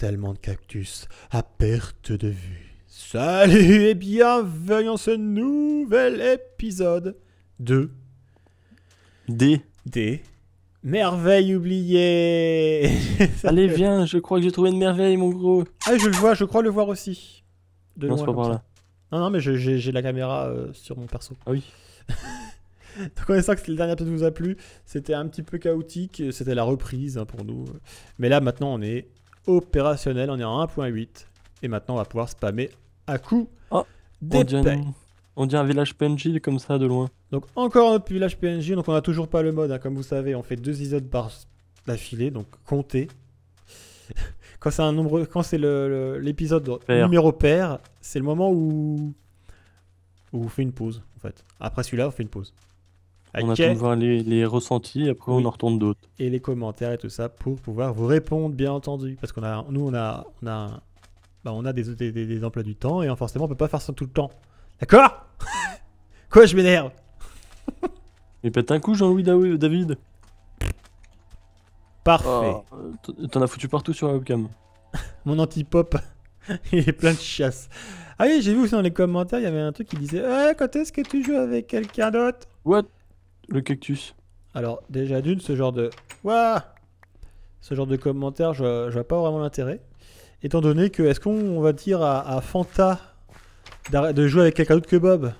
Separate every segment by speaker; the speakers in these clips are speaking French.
Speaker 1: tellement de cactus à perte de vue. Salut et bienvenue dans ce nouvel épisode de
Speaker 2: D.
Speaker 1: des merveilles oubliées.
Speaker 2: Allez, viens, je crois que j'ai trouvé une merveille, mon gros.
Speaker 1: Ah, je le vois, je crois le voir aussi. De
Speaker 2: non, c'est pas par là.
Speaker 1: Non, non, mais j'ai la caméra euh, sur mon perso.
Speaker 2: Ah oui.
Speaker 1: Donc on espère que le dernier épisode vous a plu. C'était un petit peu chaotique, c'était la reprise hein, pour nous. Mais là maintenant on est opérationnel, on est en 1.8. Et maintenant on va pouvoir spammer à coup
Speaker 2: Oh, On
Speaker 1: des
Speaker 2: on dirait un village PNJ comme ça de loin.
Speaker 1: Donc encore un autre village PNJ, donc on a toujours pas le mode, hein, comme vous savez, on fait deux épisodes par d'affilée, donc comptez. quand c'est un nombre, quand c'est le- le- l'épisode numéro pair, c'est le moment où où on fait une pause en fait. Après celui-là, on fait une pause.
Speaker 2: On attend de voir les, les ressentis, après
Speaker 1: Oui.
Speaker 2: on en retourne d'autres.
Speaker 1: et les commentaires et tout ça pour pouvoir vous répondre bien entendu. Parce qu'on a nous on a on a bah, on a des, des, des- emplois du temps et forcément on peut pas faire ça tout le temps. D'accord? Quoi je m'énerve?
Speaker 2: Mais pète un coup, Jean-Louis David.
Speaker 1: parfait.
Speaker 2: Oh, T'en as foutu partout sur la webcam.
Speaker 1: mon anti-pop il est plein de chiasse. Ah oui j'ai vu aussi dans les commentaires il y avait un truc qui disait Eh, quand est-ce que tu joues avec quelqu'un d'autre?
Speaker 2: What? Le cactus.
Speaker 1: alors déjà d'une ce genre de Ouah ce genre de commentaires je, je vois pas vraiment l'intérêt. Étant donné que est-ce qu'on va dire à, Fanta de jouer avec quelqu'un d'autre que Bob?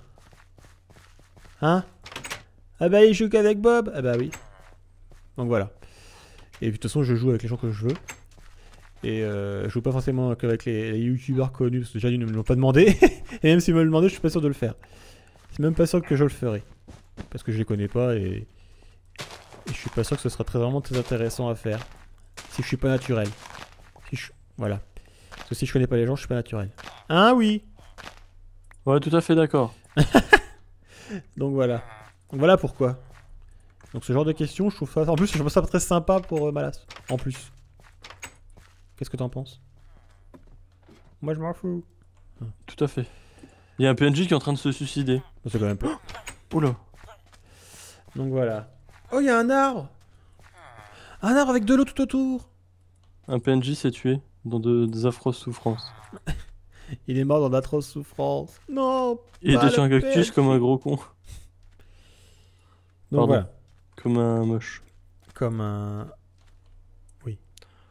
Speaker 1: Hein? Ah bah il joue qu'avec Bob? Ah bah oui. Donc voilà. Et puis de toute façon je joue avec les gens que je veux. Et euh, je joue pas forcément qu'avec les, les youtubeurs connus parce que déjà ils ne me l'ont pas demandé. Et même s'ils me le demandaient je suis pas sûr de le faire. C'est même pas sûr que je le ferai parce que je les connais pas et et je suis pas sûr que ce sera très vraiment très intéressant à faire. Si je suis pas naturel. Si je... Voilà. Parce que si je connais pas les gens, je suis pas naturel. Hein, oui
Speaker 2: Ouais, tout à fait d'accord.
Speaker 1: Donc voilà. Donc voilà pourquoi. Donc ce genre de questions, je trouve ça... En plus, je trouve ça très sympa pour euh, Malas. En plus. Qu'est-ce que t'en penses? Moi, je m'en fous.
Speaker 2: Tout à fait. Il y a un PNJ qui est en train de se suicider.
Speaker 1: C'est quand même pas...
Speaker 2: Oula.
Speaker 1: Donc voilà. Oh, il y a un arbre Un arbre avec de l'eau tout autour
Speaker 2: Un PNJ s'est tué dans de- des affreuses souffrances.
Speaker 1: Il est mort dans d'atroces souffrances. Non
Speaker 2: Il était sur un cactus
Speaker 1: PNJ.
Speaker 2: comme un gros con.
Speaker 1: Donc
Speaker 2: Pardon.
Speaker 1: voilà.
Speaker 2: Comme un moche.
Speaker 1: Comme un...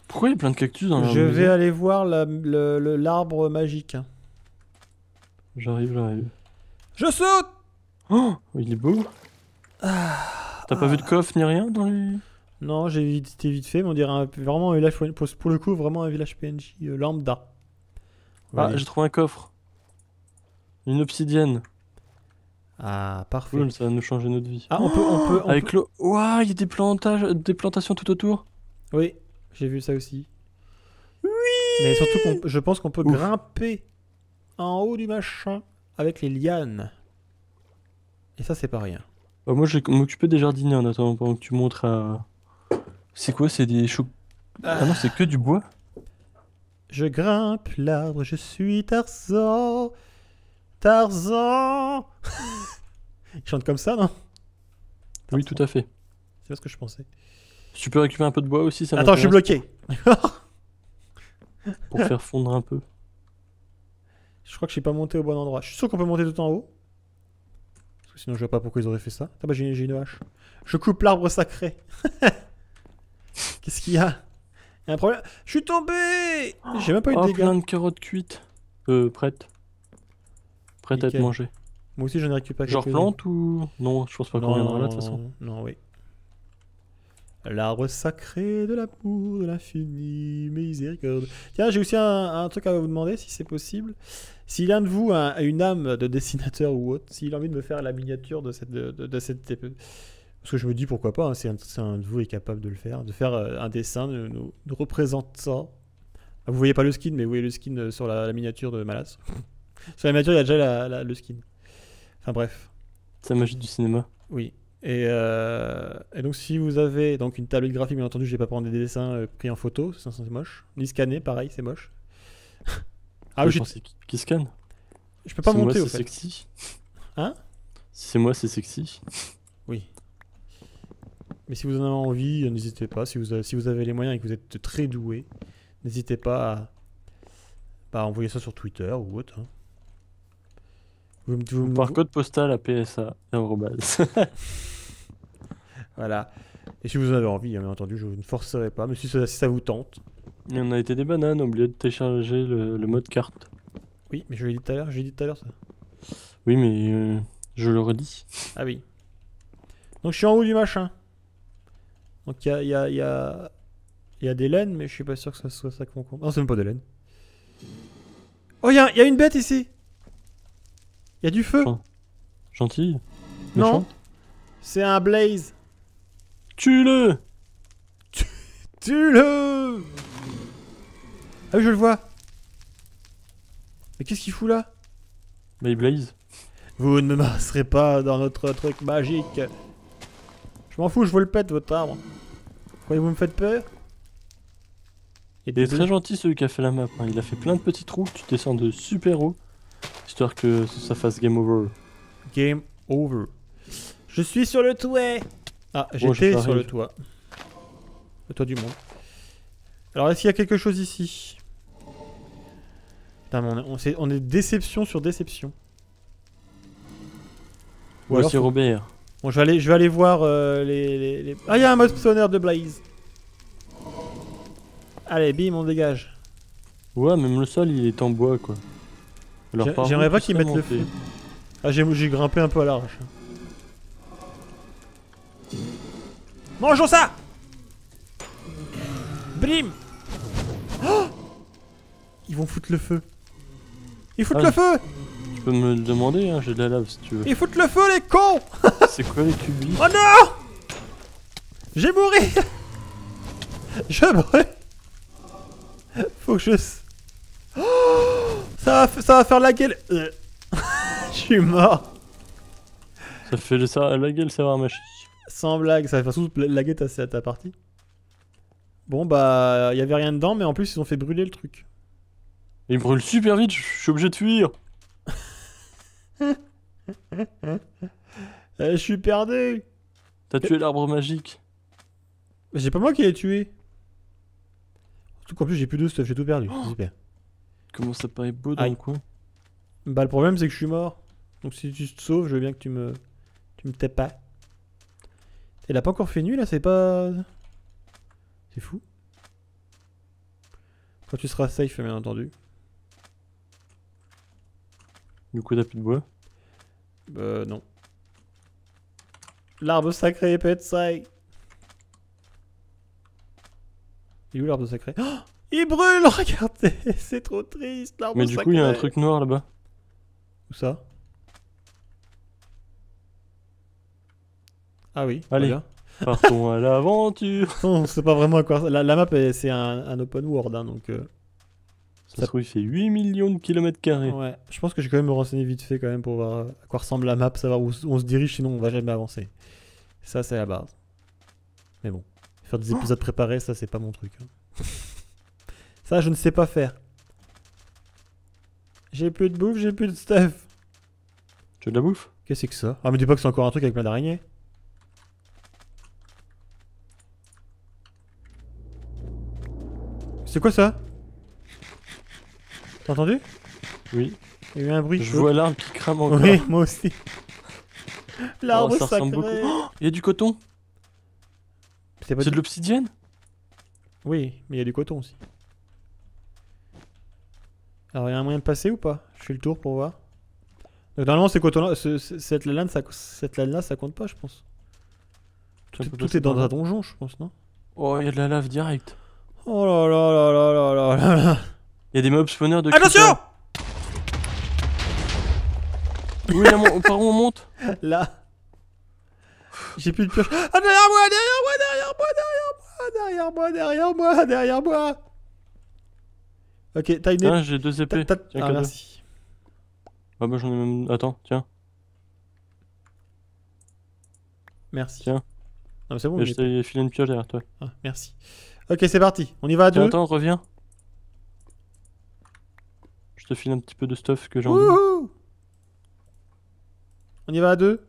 Speaker 2: Pourquoi il y a plein de cactus dans la
Speaker 1: Je vais aller voir la- le- le- l'arbre magique. hein.
Speaker 2: J'arrive, j'arrive.
Speaker 1: Je saute
Speaker 2: Oh, il est beau. T'as pas vu de coffre ni rien dans les...
Speaker 1: Non, j'ai visité vite fait, mais on dirait un- vraiment un village, pour, pour le coup, vraiment un village PNJ euh, lambda.
Speaker 2: Ah, j'ai trouvé un coffre. Une obsidienne.
Speaker 1: Ah, parfait.
Speaker 2: Cool, ça va nous changer notre vie.
Speaker 1: Ah, on peut... On peut, on
Speaker 2: Avec
Speaker 1: peut-.
Speaker 2: Ouah, il y a des, plantages, des plantations tout autour.
Speaker 1: Oui, j'ai vu ça aussi. Oui Mais surtout, je pense qu'on peut
Speaker 2: Ouf.
Speaker 1: grimper en haut du machin avec les lianes. Et ça, c'est pas rien.
Speaker 2: Bah, moi, je vais m'occuper des jardiniers en attendant pendant que tu montres à. C'est quoi C'est des choux. Ah non, c'est que du bois
Speaker 1: Je grimpe l'arbre, je suis Tarzan. Tarzan Il chante comme ça, non
Speaker 2: Oui, tout à fait.
Speaker 1: C'est pas ce que je pensais.
Speaker 2: Tu peux récupérer un peu de bois aussi, ça
Speaker 1: Attends, je suis bloqué.
Speaker 2: Pour faire fondre un peu.
Speaker 1: Je crois que je suis pas monté au bon endroit. Je suis sûr qu'on peut monter tout en haut. Sinon, je vois pas pourquoi ils auraient fait ça. Ah bah, j'ai j'ai une hache. Je coupe l'arbre sacré. Qu'est-ce qu'il y a? Il y a un problème. Je suis tombé J'ai même pas eu de
Speaker 2: Oh,
Speaker 1: dégâts.
Speaker 2: plein de carottes cuites. Euh, prêtes. Prêtes à être mangées.
Speaker 1: Moi aussi, j'en ai récupéré
Speaker 2: Genre plante ou? Non, je pense pas qu'on
Speaker 1: Non,
Speaker 2: reviendra là de toute façon.
Speaker 1: Non, oui. L'arbre sacré de l'amour, de l'infini miséricorde. Tiens, j'ai aussi un, un truc à vous demander, si c'est possible. Si l'un de vous a, a une âme de dessinateur ou autre, s'il a envie de me faire la miniature de cette... De, de- de cette parce que je me dis pourquoi pas, hein, si un, si un de vous est capable de le faire, de faire euh, un dessin de nous, nous représentant. Ah, Vous voyez pas le skin, mais vous voyez le skin euh, sur la, la miniature de Malas. sur la miniature, il y a déjà la- la- le skin. Enfin bref.
Speaker 2: C'est la magie du cinéma.
Speaker 1: Oui. Et, euh, et donc si vous avez donc une tablette graphique, bien entendu, je vais pas prendre des dessins euh, pris en photo, c'est moche. Ni scanner, pareil, c'est moche. ah oui,
Speaker 2: qui- scanne
Speaker 1: je peux pas monter au
Speaker 2: c'est sexy.
Speaker 1: Hein?
Speaker 2: Si c'est moi, c'est sexy.
Speaker 1: Oui. Mais si vous en avez envie, n'hésitez pas. Si vous, avez, si vous avez les moyens et que vous êtes très doué, N'hésitez pas à bah, envoyer ça sur Twitter ou autre. hein. Vous me- vous
Speaker 2: Par code postal à PSA.
Speaker 1: Voilà. Et si vous en avez envie, hein, bien entendu, je ne forcerai pas. Mais si ça, si ça vous tente.
Speaker 2: Et on a été des bananes, oublié de télécharger le, le mode carte.
Speaker 1: Oui, mais je l'ai dit tout à l'heure. J'ai dit tout à l'heure ça.
Speaker 2: Oui, mais euh, je le redis.
Speaker 1: Ah oui. Donc je suis en haut du machin. Donc il y a, il y, a, il y, a, il y a des laines, mais je suis pas sûr que ça soit ça qu'on compte. Non, c'est même pas des laines. Oh, il y a, il y a une bête ici. Il y a du feu.
Speaker 2: Gentil
Speaker 1: non, c'est un blaze.
Speaker 2: Tue-le
Speaker 1: Tue-le Ah oui, je le vois. Mais qu'est-ce qu'il fout là?
Speaker 2: Bah, il blaze.
Speaker 1: Vous ne me masserez pas dans notre truc magique. Je m'en fous, je vous le pète votre arbre. Croyez-vous me faites peur?
Speaker 2: Il est très gentil celui qui a fait la map. hein. Il a fait plein de petits trous. Tu descends de super haut. Histoire que ça fasse game over.
Speaker 1: Game over. Je suis sur le toit. Ah,
Speaker 2: Bon,
Speaker 1: j'étais
Speaker 2: je
Speaker 1: sur le toit. Le toit du monde. Alors, est-ce qu'il y a quelque chose ici? Putain, mais on est, on, est déception sur déception. Ou alors, faut-
Speaker 2: Robert.
Speaker 1: Bon, je vais aller, je vais aller voir euh, les, les- les- Ah, il y a un mode spawner de Blaze. Allez, bim, on dégage.
Speaker 2: Ouais, même le sol il est en bois quoi.
Speaker 1: J'aimerais pas qu'ils mettent le feu. Ah, j'ai grimpé un peu à l'arrache. Mangeons ça Brim Oh Ils vont foutre le feu. Ils foutent
Speaker 2: Ah.
Speaker 1: le feu
Speaker 2: Tu peux me le demander, hein, j'ai de la lave si tu veux.
Speaker 1: Ils foutent le feu, les cons
Speaker 2: C'est quoi les cubis
Speaker 1: Oh non J'ai mouru Je brûle Faut que je... ça, va, ça va faire la gueule Euh. Je suis mort
Speaker 2: Ça fait sa- la gueule savoir machine.
Speaker 1: Sans blague, ça va faire surtout laguer ta, ta partie. Bon bah, il y avait rien dedans, mais en plus ils ont fait brûler le truc.
Speaker 2: Il brûle super vite, je suis obligé de fuir.
Speaker 1: Eh, je suis perdu
Speaker 2: T'as tué l'arbre magique.
Speaker 1: Mais C'est pas moi qui l'ai tué Surtout qu'en plus j'ai plus de stuff, j'ai tout perdu.
Speaker 2: Oh.
Speaker 1: Super.
Speaker 2: Comment ça paraît beau dans
Speaker 1: Aïe.
Speaker 2: le coin.
Speaker 1: Bah le problème c'est que je suis mort. Donc si tu te sauves, je veux bien que tu me... Tu me tapes pas. Il a pas encore fait nuit là, c'est pas... C'est fou. Quand tu seras safe, bien entendu.
Speaker 2: Du coup, t'as plus de bois?
Speaker 1: Euh, non. L'arbre sacré peut être safe. Il est où l'arbre sacré? Oh Il brûle, regardez C'est trop triste,
Speaker 2: Mais
Speaker 1: sacré.
Speaker 2: du coup, il y a un truc noir là-bas.
Speaker 1: Où ça? Ah oui,
Speaker 2: Allez.
Speaker 1: voilà.
Speaker 2: Partons à l'aventure.
Speaker 1: Non, c'est pas vraiment à quoi... La, la map, c'est un, un open world, hein, donc... euh,
Speaker 2: Ça se trouve, il fait 8 millions de kilomètres carrés.
Speaker 1: Ouais, je pense que j'ai quand même me renseigner vite fait quand même pour voir à quoi ressemble la map, savoir où, on se dirige, sinon on va jamais avancer. Ça, c'est la base. Mais bon, faire des épisodes préparés, ça, c'est pas mon truc. hein. Ça, je ne sais pas faire. J'ai plus de bouffe, j'ai plus de stuff.
Speaker 2: Tu veux de la bouffe?
Speaker 1: Qu'est-ce que c'est que ça? Ah, mais dis pas que c'est encore un truc avec plein d'araignées. C'est quoi ça? T'as entendu?
Speaker 2: Oui.
Speaker 1: Il y a eu un bruit.
Speaker 2: Je vois l'arbre qui crame encore.
Speaker 1: Oui, moi aussi. L'arbre
Speaker 2: Oh,
Speaker 1: sacré.
Speaker 2: beaucoup. Il y a du coton
Speaker 1: C'est
Speaker 2: de l'obsidienne?
Speaker 1: Oui, mais il y a du coton aussi. Alors, il y a un moyen de passer ou pas? Je fais le tour pour voir. Donc, normalement, c'est cotons-là, ce, cette lane-là, ça, cette lane-là, ça compte pas, je pense. Tout, est, dans un donjon, je pense, non?
Speaker 2: Oh, il y a de la lave direct.
Speaker 1: Oh là là là là là là là
Speaker 2: Il y a des mobs spawners de
Speaker 1: Attention
Speaker 2: par où on monte?
Speaker 1: Là. J'ai plus de pioche. Ah, derrière moi, derrière moi, derrière moi, derrière moi, derrière moi, derrière moi, derrière moi Ok, t'as une épée.
Speaker 2: Ah, j'ai deux épées. Tiens,
Speaker 1: Ah, merci.
Speaker 2: Ah bah j'en ai même... Attends, tiens.
Speaker 1: Merci.
Speaker 2: Tiens.
Speaker 1: Non, mais c'est bon.
Speaker 2: Et je t'ai filé une pioche derrière toi.
Speaker 1: Ah, merci. Ok, c'est parti. On y va à
Speaker 2: Tiens,
Speaker 1: deux.
Speaker 2: attends, reviens. Je te file un petit peu de stuff que j'ai en double.
Speaker 1: Wouhou On y va à deux.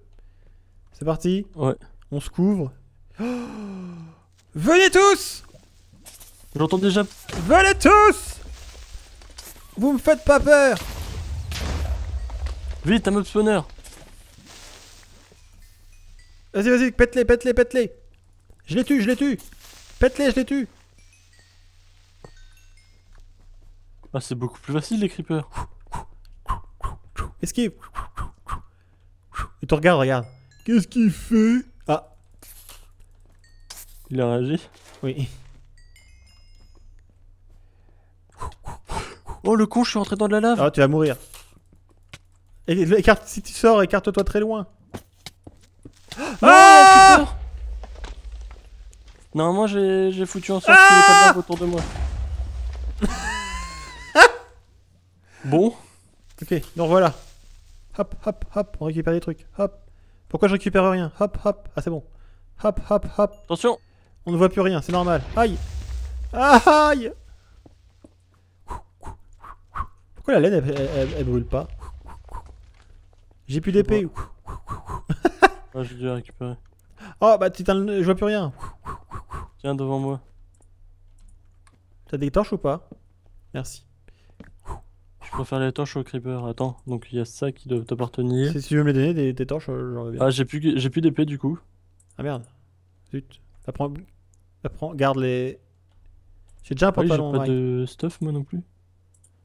Speaker 1: C'est parti.
Speaker 2: Ouais.
Speaker 1: On se couvre. Oh Venez tous
Speaker 2: J'entends déjà.
Speaker 1: Venez tous Vous me faites pas peur
Speaker 2: Vite, un mob spawner
Speaker 1: Vas-y, vas-y, pète-les, pète-les, pète-les Je les tue, je les tue Pète-les, je les tue
Speaker 2: Ah, c'est beaucoup plus facile les creepers.
Speaker 1: Esquive Il te regarde, regarde. Qu'est-ce qu'il fait? Ah,
Speaker 2: Il a réagi?
Speaker 1: oui.
Speaker 2: Oh le con, je suis rentré dans de la lave.
Speaker 1: Ah, tu vas mourir. Et- Écarte, si tu sors, écarte-toi très loin.
Speaker 2: Non, il y a un creeper Normalement, j'ai j'ai foutu en sorte qu'il n'y ait pas de lave autour de moi. bon,
Speaker 1: Ok, donc voilà. Hop, hop, hop, on récupère des trucs. Hop. Pourquoi je récupère rien? Hop, hop. Ah, c'est bon. Hop, hop, hop.
Speaker 2: attention
Speaker 1: On ne voit plus rien, c'est normal. Aïe Aïe Pourquoi la laine, elle, elle- elle- elle brûle pas J'ai plus d'épée.
Speaker 2: Ah, j'ai.
Speaker 1: Oh, bah, le- je vois plus rien.
Speaker 2: Tiens, devant moi.
Speaker 1: T'as des torches ou pas? Merci.
Speaker 2: Je préfère les torches au creeper. Attends, donc il y a ça qui doit t'appartenir.
Speaker 1: Si tu veux me les donner, des, des torches, euh, j'en veux bien.
Speaker 2: Ah, j'ai plus, j'ai plus d'épée du coup.
Speaker 1: Ah merde. Zut. Apprends, apprends, garde les. J'ai déjà un
Speaker 2: Ah oui, j'ai
Speaker 1: pantalon.
Speaker 2: pas de stuff moi non plus.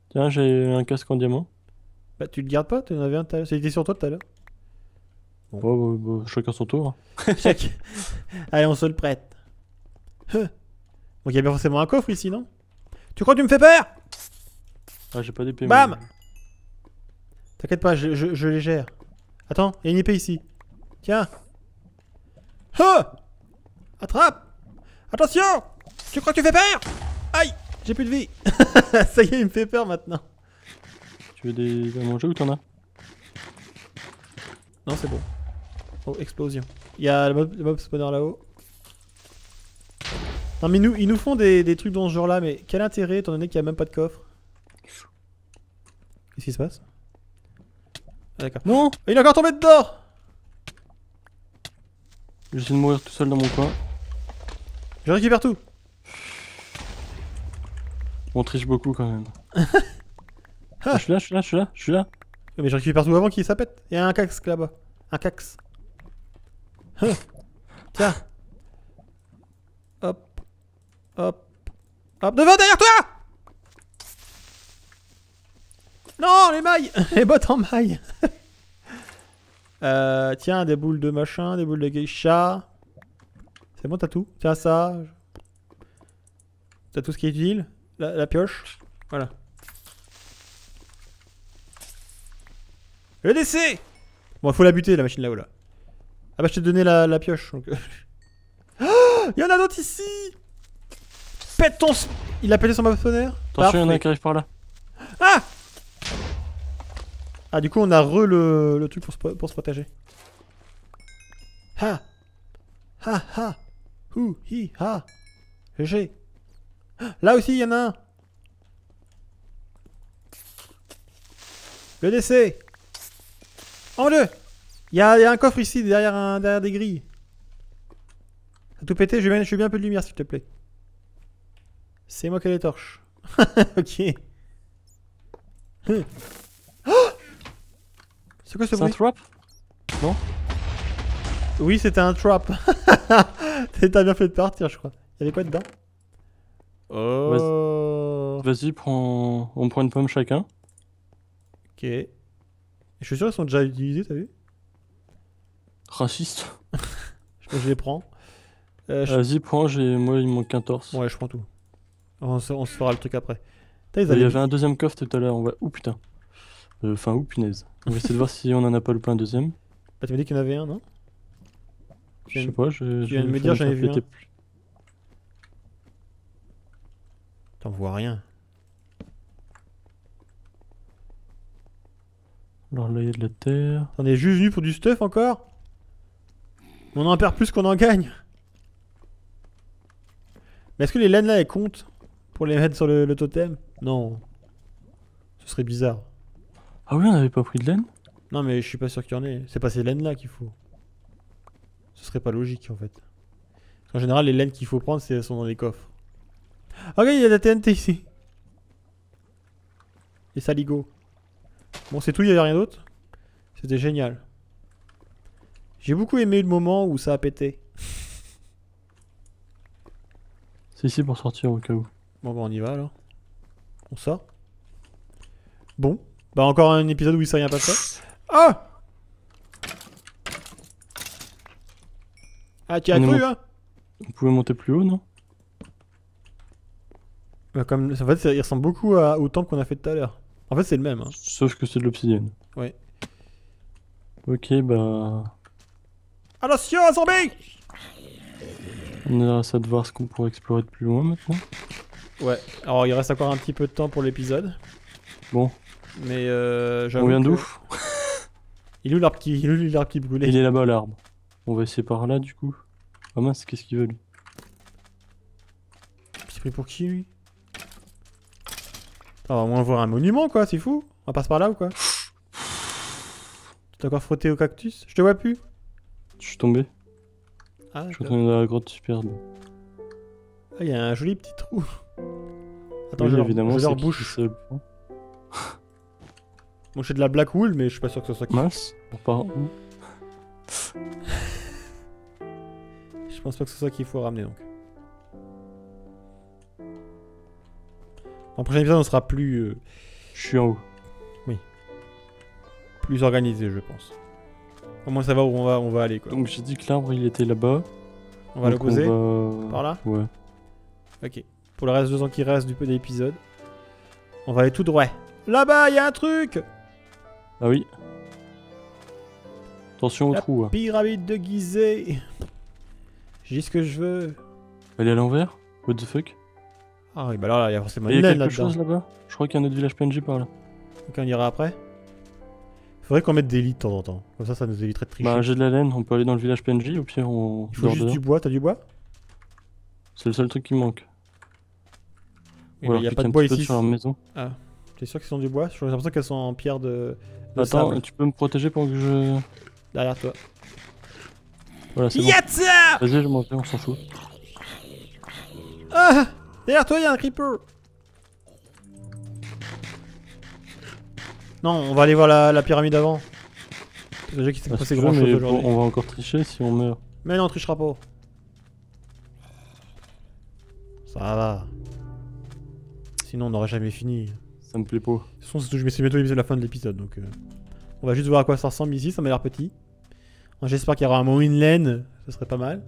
Speaker 2: Tiens, j'ai un casque en diamant.
Speaker 1: Bah, tu le gardes pas Tu en avais un tout à l'heure. C'était sur toi tout à l'heure.
Speaker 2: Oh, bah, bah, chacun son tour.
Speaker 1: Allez, on se le prête. Donc il y a bien forcément un coffre ici, non? Tu crois que tu me fais peur?
Speaker 2: Ah, j'ai pas d'épée.
Speaker 1: Bam. T'inquiète pas, je, je- je les gère. Attends, il y a une épée ici. Tiens. Huh Attrape Attention Tu crois que tu fais peur? Aïe J'ai plus de vie. Ça y est, il me fait peur maintenant.
Speaker 2: Tu veux des à manger ou t'en as?
Speaker 1: Non, c'est bon. Oh, explosion. Il y a le mob, le mob spawner là-haut. Non, mais nous, ils nous font des, des trucs dans ce genre-là, mais quel intérêt étant donné qu'il n'y a même pas de coffre? Qu'est-ce qui se passe? Ah, D'accord.
Speaker 2: Non
Speaker 1: Il est encore tombé dedans
Speaker 2: J'essaie de mourir tout seul dans mon coin.
Speaker 1: Je récupère tout.
Speaker 2: On triche beaucoup quand même.
Speaker 1: Ah.
Speaker 2: Je suis là, je suis là, je suis là, je suis là.
Speaker 1: Mais je récupère tout avant qu'il s'appète. Il y a un cax là-bas. Un cax. Tiens. Hop. Hop. Hop. Devant, derrière toi Non, les mailles Les bottes en mailles euh, Tiens, des boules de machin, des boules de geisha. C'est bon, t'as tout? Tiens, ça. T'as tout ce qui est utile? La, la pioche. Voilà. Le décès Bon, faut la buter, la machine là-haut, là. Ah bah, je t'ai donné la, la pioche, donc... Oh Il y en a d'autres ici Pète ton... Il a pété son spawner
Speaker 2: Attention, il y en a qui arrive par là.
Speaker 1: Ah Ah, du coup, on a re le, le truc pour se, po- pour se protéger. Ha Ha ha Hou hi ha GG Là aussi, il y en a un Le décès En deux Il y a, il y a un coffre ici, derrière, un, derrière des grilles. T'as tout pété, je veux, bien, je veux bien un peu de lumière, s'il te plaît. C'est moi qui ai les torches. ok. Oh C'est quoi ce
Speaker 2: C'est un
Speaker 1: bruit?
Speaker 2: trap?
Speaker 1: Oui, c'était un trap. T'as bien fait de partir, je crois. Il y avait quoi dedans? Oh.
Speaker 2: Vas-y, prends... on prend une pomme chacun.
Speaker 1: Ok. Je suis sûr qu'ils sont déjà utilisés, t'as vu?
Speaker 2: Raciste.
Speaker 1: Je les prends. Euh, je-
Speaker 2: Vas-y, prends, j'ai... moi il me manque un torse.
Speaker 1: Ouais, je prends tout. On se, on se fera le truc après.
Speaker 2: Il y avait un deuxième coffre tout à l'heure, on va... Ouh putain. Euh, Enfin, ouh punaise. On va essayer de voir si on en a pas loupé un deuxième.
Speaker 1: Bah, tu m'as dit qu'il y en avait un, non?
Speaker 2: Je sais pas, je...
Speaker 1: tu viens de me dire, j'en ai vu un.
Speaker 2: plus.
Speaker 1: T'en vois rien.
Speaker 2: Alors là, il y a de la terre.
Speaker 1: On est juste venu pour du stuff encore? On en perd plus qu'on en gagne. Mais est-ce que les laines là elles comptent pour les mettre sur le, le totem? Non. Ce serait bizarre.
Speaker 2: Ah oui, on avait pas pris de laine?
Speaker 1: Non mais je suis pas sûr qu'il y en ait. C'est pas ces laines là qu'il faut. Ce serait pas logique en fait. Parce qu'en général les laines qu'il faut prendre c'est- elles sont dans les coffres. Regarde, il y a de la TNT ici. Et saligo. Bon, c'est tout, il y avait rien d'autre? C'était génial. J'ai beaucoup aimé le moment où ça a pété.
Speaker 2: C'est ici pour sortir au cas où.
Speaker 1: Bon, bah, on y va alors. On sort. Bon. Bah, encore un épisode où il s'est rien passé. Ah Ah, tu as
Speaker 2: On
Speaker 1: cru, hein?
Speaker 2: On pouvait monter plus haut, non?
Speaker 1: Comme... En fait, il ressemble beaucoup à- au temple qu'on a fait tout à l'heure. En fait, c'est le même. Hein.
Speaker 2: Sauf que c'est de l'obsidienne.
Speaker 1: Ouais.
Speaker 2: Ok, bah.
Speaker 1: Attention, zombie
Speaker 2: On a ça de voir ce qu'on pourrait explorer de plus loin maintenant.
Speaker 1: Ouais. Alors, il reste encore un petit peu de temps pour l'épisode.
Speaker 2: Bon,
Speaker 1: Mais euh,
Speaker 2: on vient
Speaker 1: que-
Speaker 2: d'où
Speaker 1: Il est où l'arbre qui, il est qui brûlait?
Speaker 2: Il est là-bas l'arbre. On va essayer par là du coup. Ah mince, qu'est-ce qu'il veut lui?
Speaker 1: C'est pris pour qui lui? On va au moins voir un monument quoi, c'est fou. On passe par là ou quoi Tu t'es encore frotté au cactus Je te vois plus.
Speaker 2: Je suis tombé.
Speaker 1: Ah,
Speaker 2: Je suis retourné dans la grotte superbe.
Speaker 1: Ah, il y a un joli petit trou. Attends,
Speaker 2: Oui,
Speaker 1: je leur,
Speaker 2: évidemment,
Speaker 1: je leur
Speaker 2: qui
Speaker 1: bouche. Moi j'ai de la black wool, mais je suis pas sûr que ce soit qui.
Speaker 2: Mince, on part où
Speaker 1: Je pense pas que ce soit qu'il faut ramener donc. En prochain épisode, on sera plus, euh,
Speaker 2: Je suis en haut.
Speaker 1: plus organisé, je pense. Au moins, ça va où on va, on va aller quoi.
Speaker 2: Donc j'ai dit que l'arbre il était là-bas.
Speaker 1: on va
Speaker 2: Donc
Speaker 1: l'opposer
Speaker 2: va-
Speaker 1: par là
Speaker 2: Ouais.
Speaker 1: Ok. Pour le reste deux ans qui reste du peu d'épisode, on va aller tout droit. Là-bas, il y a un truc
Speaker 2: Ah oui. Attention au trou. hein.
Speaker 1: Pyramide de Gizeh. J'ai ce que je veux.
Speaker 2: Elle est à l'envers? What the fuck?
Speaker 1: Ah oui, bah là, il y a forcément
Speaker 2: Il y
Speaker 1: une
Speaker 2: a quelque chose là-bas Je crois qu'il y a un autre village PNJ par là.
Speaker 1: Donc on ira après? Faudrait qu'on mette des lits de temps en temps. Comme ça, ça nous éviterait de tricher.
Speaker 2: Bah j'ai de la laine, on peut aller dans le village PNJ, au pire on
Speaker 1: il faut juste
Speaker 2: dehors.
Speaker 1: du bois. T'as du bois?
Speaker 2: C'est le seul truc qui manque.
Speaker 1: Il a pas de bois ici.
Speaker 2: sur la maison.
Speaker 1: T'es sûr qu'ils sont du bois? J'ai l'impression qu'elles sont en pierre de, de
Speaker 2: Attends,
Speaker 1: sable.
Speaker 2: tu peux me protéger pendant que je...
Speaker 1: Derrière toi.
Speaker 2: Voilà, c'est bon. Vas-y, je m'en vais, on s'en fout.
Speaker 1: Ah Derrière toi, il y a un creeper Non, on va aller voir la, la pyramide avant. C'est déjà qu'il s'est
Speaker 2: Ah,
Speaker 1: passé grand chose
Speaker 2: mais
Speaker 1: aujourd'hui.
Speaker 2: on va encore tricher si on meurt.
Speaker 1: Mais non, on trichera pas. Ça va. Sinon, on n'aurait jamais fini. De
Speaker 2: Ça me plaît pas.
Speaker 1: toute façon, c'est tout- je me suis bientôt à la fin de l'épisode, donc... euh, On va juste voir à quoi ça ressemble ici, ça m'a l'air petit. J'espère qu'il y aura un moment une laine, ce serait pas mal.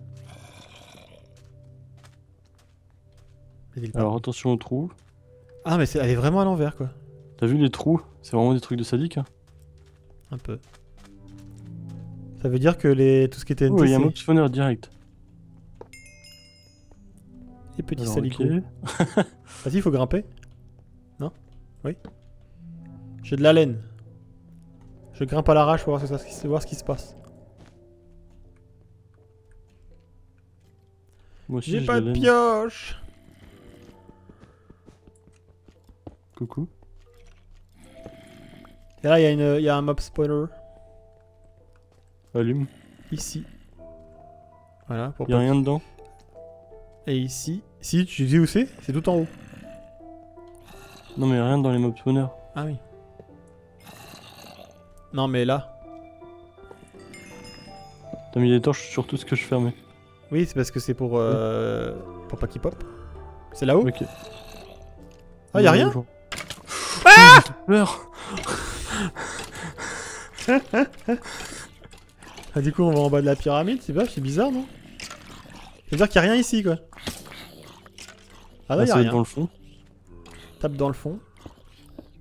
Speaker 2: Alors attention au trou.
Speaker 1: Ah, mais c'est- elle est vraiment à l'envers, quoi.
Speaker 2: T'as vu les trous? C'est vraiment des trucs de sadique. Hein.
Speaker 1: Un peu. Ça veut dire que les... tout ce qui était
Speaker 2: Oh, il y a un
Speaker 1: NTC,
Speaker 2: spawner direct.
Speaker 1: les petits
Speaker 2: Alors,
Speaker 1: salicots.
Speaker 2: ok.
Speaker 1: Vas-y, il faut grimper. Non? Oui. J'ai de la laine. Je grimpe à l'arrache pour voir ce, que ça- voir ce qui se passe. J'ai pas de pioche
Speaker 2: Coucou.
Speaker 1: Et là, il y, a une- y a un mob spawner.
Speaker 2: Allume.
Speaker 1: Ici. Voilà. Pour
Speaker 2: Y a rien dedans.
Speaker 1: Et ici. Si, tu sais où c'est C'est tout en haut.
Speaker 2: Non mais rien dans les mob spawners.
Speaker 1: Ah oui. Non, mais là.
Speaker 2: T'as mis des torches sur tout ce que je fermais.
Speaker 1: Oui, c'est parce que c'est pour. Euh, pour pas qu'il pop. C'est là-haut
Speaker 2: Ok.
Speaker 1: Ah, y a rien
Speaker 2: Ah J'ai peur
Speaker 1: Ah, du coup, on va en bas de la pyramide, c'est pas C'est bizarre, non? Ça veut dire qu'il y a rien ici, quoi. Ah, là,
Speaker 2: Ah,
Speaker 1: y a rien.
Speaker 2: dans le fond.
Speaker 1: Tape dans le fond.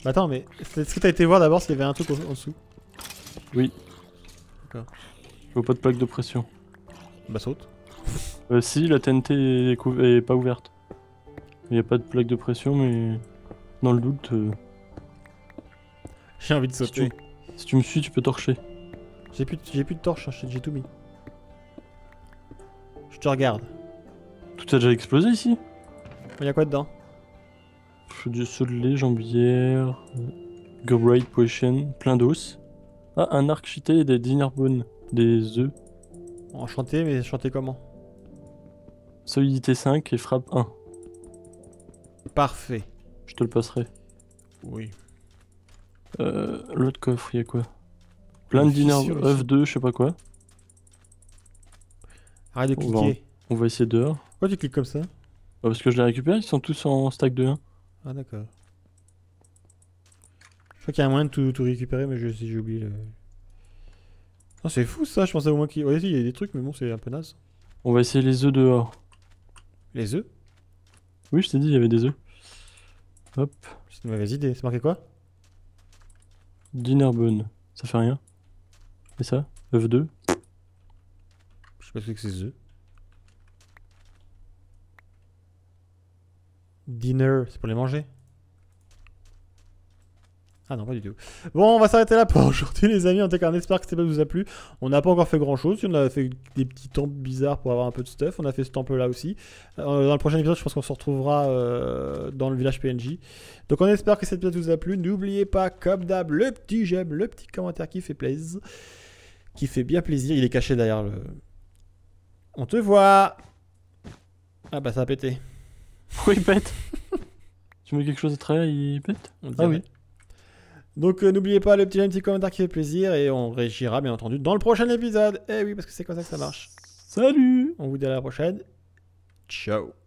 Speaker 1: Bah, attends, mais est-ce que t'as été voir d'abord s'il y avait un truc en dessous?
Speaker 2: Je vois pas de plaque de pression.
Speaker 1: Bah, saute.
Speaker 2: Euh, si, la TNT est, pas ouverte. Il y a pas de plaque de pression, mais dans le doute, euh,
Speaker 1: J'ai envie de
Speaker 2: si,
Speaker 1: sauter.
Speaker 2: tu, si tu me suis, tu peux torcher.
Speaker 1: J'ai plus, de- j'ai plus de torche, hein, j'ai tout mis. Je te regarde.
Speaker 2: Tout a déjà explosé ici
Speaker 1: Il y a quoi dedans?
Speaker 2: De lait, jambière, Great Potion, plein d'os. Ah, un arc cheaté et des dinner bones, des œufs.
Speaker 1: Enchanté, mais chanter comment?
Speaker 2: Solidité 5 et frappe 1.
Speaker 1: Parfait.
Speaker 2: Je te le passerai.
Speaker 1: Oui.
Speaker 2: Euh, L'autre coffre, il y a quoi Plein de diners,
Speaker 1: ici.
Speaker 2: 2, je sais pas quoi.
Speaker 1: Arrête de
Speaker 2: On va
Speaker 1: cliquer.
Speaker 2: On va essayer dehors.
Speaker 1: Pourquoi tu cliques comme ça
Speaker 2: Bah, parce que je les récupère, ils sont tous en stack de 1.
Speaker 1: Ah d'accord. Je crois qu'il y a un moyen de tout, tout récupérer, mais je sais, j'ai oublié le... Non, c'est fou ça, je pensais au moins qu'il... Ouais, si, il y a des trucs, mais bon, c'est un peu naze.
Speaker 2: On va essayer les œufs dehors.
Speaker 1: Les œufs?
Speaker 2: Oui, je t'ai dit, il y avait des œufs. Hop.
Speaker 1: C'est une mauvaise idée. C'est marqué quoi?
Speaker 2: Dinner bone. Ça fait rien. Et ça? Œuf 2.
Speaker 1: Je sais pas ce que c'est œufs. Dinner, c'est pour les manger? Ah non, pas du tout. Bon, on va s'arrêter là pour aujourd'hui, les amis. En tout cas, on espère que cet épisode vous a plu. On n'a pas encore fait grand chose. On a fait des petits temples bizarres pour avoir un peu de stuff. On a fait ce temple là aussi. Euh, dans le prochain épisode, je pense qu'on se retrouvera euh, dans le village PNJ. Donc, on espère que cet épisode vous a plu. N'oubliez pas, comme d'hab, le petit j'aime, le petit commentaire qui fait plaisir. Qui fait bien plaisir. Il est caché derrière le. On te voit Ah bah ça a pété.
Speaker 2: Pourquoi il pète? Tu mets quelque chose à travers, il pète?
Speaker 1: On
Speaker 2: Ah oui.
Speaker 1: Donc euh, n'oubliez pas le petit, le petit commentaire qui fait plaisir et on réagira bien entendu dans le prochain épisode. Eh oui, parce que c'est comme ça que ça marche.
Speaker 2: Salut
Speaker 1: On vous dit à la prochaine. Ciao